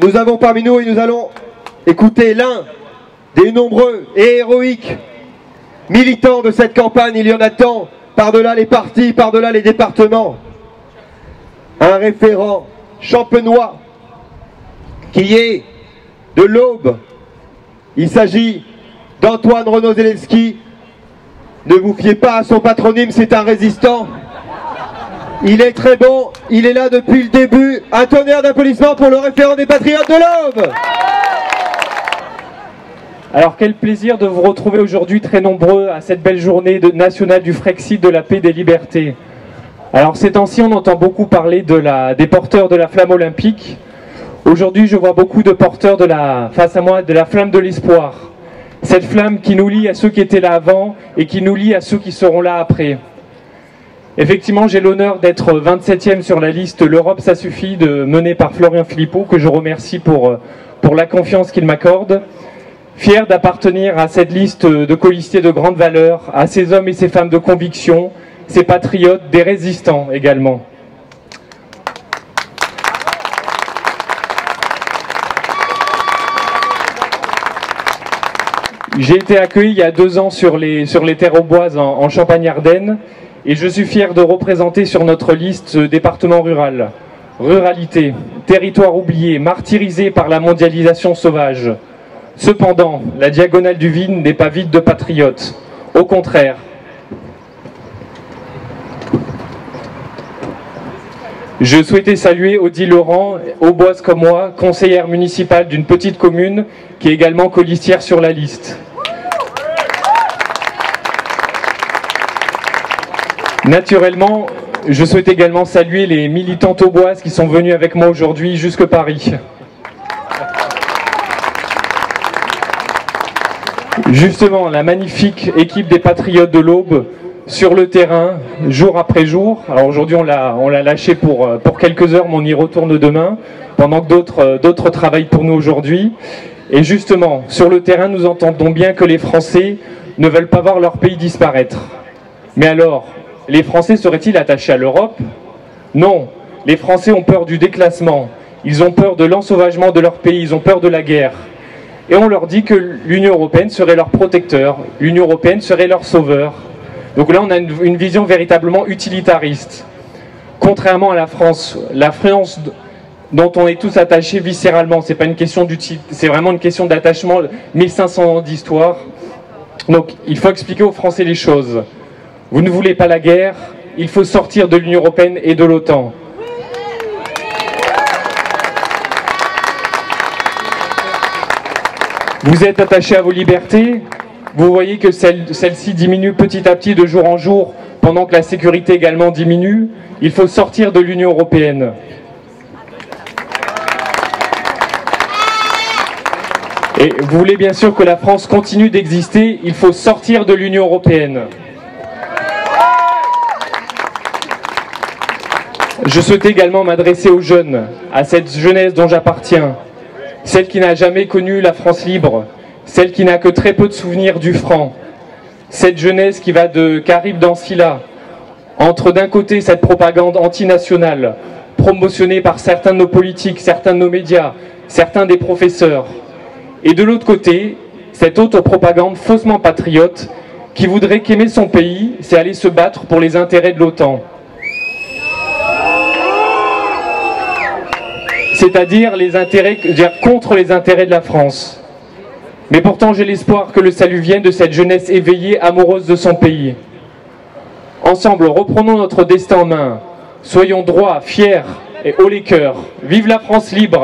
nous avons parmi nous et nous allons écouter l'un des nombreux et héroïques militants de cette campagne. Il y en a tant, par-delà les partis, par-delà les départements. Un référent champenois qui est de l'Aube. Il s'agit d'Antoine Renaud Zelensky. Ne vous fiez pas à son patronyme, c'est un résistant. Il est très bon, il est là depuis le début. Un tonnerre d'applaudissements pour le référent des Patriotes de l'Aube. Alors quel plaisir de vous retrouver aujourd'hui très nombreux à cette belle journée nationale du Frexit de la paix et des libertés. Alors ces temps-ci on entend beaucoup parler des porteurs de la flamme olympique. Aujourd'hui je vois beaucoup de porteurs de la, face à moi de la flamme de l'espoir. Cette flamme qui nous lie à ceux qui étaient là avant et qui nous lie à ceux qui seront là après. Effectivement, j'ai l'honneur d'être 27e sur la liste L'Europe, ça suffit, de, menée par Florian Philippot, que je remercie pour, pour la confiance qu'il m'accorde. Fier d'appartenir à cette liste de colistiers de grande valeur, à ces hommes et ces femmes de conviction, ces patriotes, des résistants également. J'ai été accueilli il y a deux ans sur les, sur les terres en, en Champagne-Ardenne et je suis fier de représenter sur notre liste ce département rural. Ruralité, territoire oublié, martyrisé par la mondialisation sauvage. Cependant, la diagonale du Vine n'est pas vide de patriotes. Au contraire, Je souhaitais saluer Odile Laurent, Auboise comme moi, conseillère municipale d'une petite commune qui est également colistière sur la liste. Naturellement, je souhaite également saluer les militants auboises qui sont venus avec moi aujourd'hui jusque Paris. Justement, la magnifique équipe des Patriotes de l'Aube sur le terrain, jour après jour. Alors aujourd'hui, on l'a, lâché pour, pour quelques heures, mais on y retourne demain, pendant que d'autres, d'autres travaillent pour nous aujourd'hui. Et justement, sur le terrain, nous entendons bien que les Français ne veulent pas voir leur pays disparaître. Mais alors, les Français seraient-ils attachés à l'Europe? Non, les Français ont peur du déclassement, ils ont peur de l'ensauvagement de leur pays, ils ont peur de la guerre. Et on leur dit que l'Union européenne serait leur protecteur, l'Union européenne serait leur sauveur. Donc là, on a une, vision véritablement utilitariste. Contrairement à la France, la France dont on est tous attachés viscéralement, c'est pas une question c'est vraiment une question d'attachement, 1500 ans d'histoire. Donc il faut expliquer aux Français les choses. Vous ne voulez pas la guerre, il faut sortir de l'Union européenne et de l'OTAN. Vous êtes attaché à vos libertés, vous voyez que celle-ci celle diminue petit à petit de jour en jour pendant que la sécurité également diminue. Il faut sortir de l'Union européenne. Et vous voulez bien sûr que la France continue d'exister, il faut sortir de l'Union européenne. Je souhaite également m'adresser aux jeunes, à cette jeunesse dont j'appartiens, celle qui n'a jamais connu la France libre, celle qui n'a que très peu de souvenirs du franc, cette jeunesse qui va de Carib dans Silla, entre d'un côté cette propagande antinationale, promotionnée par certains de nos politiques, certains de nos médias, certains des professeurs, et de l'autre côté, cette autre propagande faussement patriote qui voudrait qu'aimer son pays, c'est aller se battre pour les intérêts de l'OTAN. C'est-à-dire les intérêts, contre les intérêts de la France. Mais pourtant, j'ai l'espoir que le salut vienne de cette jeunesse éveillée, amoureuse de son pays. Ensemble, reprenons notre destin en main. Soyons droits, fiers et haut les cœurs. Vive la France libre